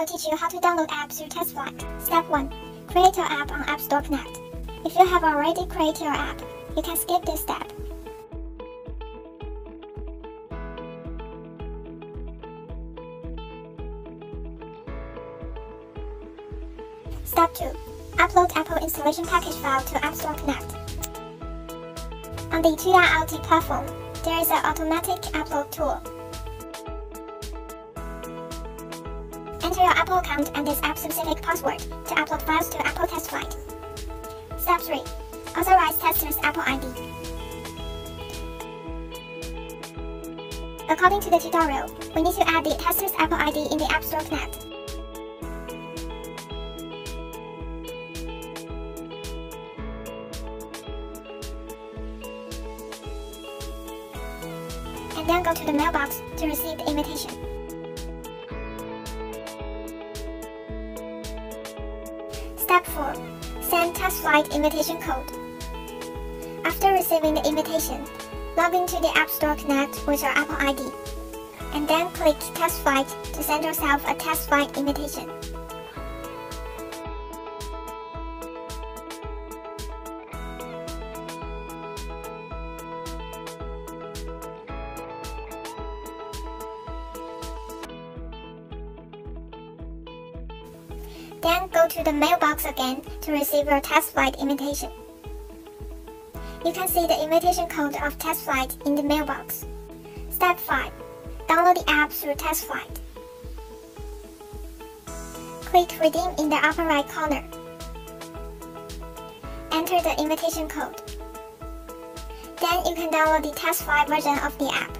will teach you how to download apps through TestFlight. Step 1. Create your app on App Store Connect. If you have already created your app, you can skip this step. Step 2. Upload Apple installation package file to App Store Connect. On the Tuya platform, there is an automatic upload tool. Enter your Apple account and this app-specific password to upload files to Apple TestFlight. Step 3. Authorize tester's Apple ID. According to the tutorial, we need to add the tester's Apple ID in the App Store Connect. And then go to the mailbox to receive the invitation. Step 4. Send TestFlight invitation code. After receiving the invitation, log into the App Store Connect with your Apple ID, and then click TestFlight to send yourself a TestFlight invitation. Then go to the mailbox again to receive your TestFlight invitation. You can see the invitation code of TestFlight in the mailbox. Step 5. Download the app through TestFlight. Click Redeem in the upper right corner. Enter the invitation code. Then you can download the TestFlight version of the app.